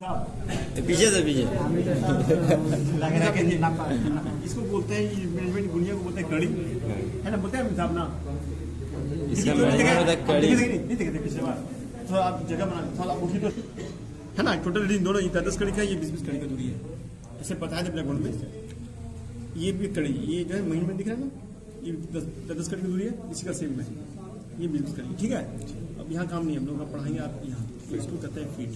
पीछे से पीछे इसको बोलते हैं ये मैनेजमेंट दुनिया को बोलते हैं कड़ी है ना बोलते हैं साहब ना इसका दिखे- मैनेजमेंट होता कड़ी। नहीं दिखे थे पिछले बार थोड़ा आप जगह बना थोड़ा आप उठी तो है ना टोटल रीडिंग दोनों ये दस कड़ी का ये बीस बीस कड़ी का दूरी है इसे बताया था ब्लैकबोर्ड में ये भी कड़ी ये जो है महीने में दिख रहा है ना ये दस दस कड़ी की दूरी है इसी का सेम है ये बीस बीस कड़ी ठीक है अब यहाँ काम नहीं हम लोग का पढ़ाएँगे आप यहाँ इसको कहते हैं फीट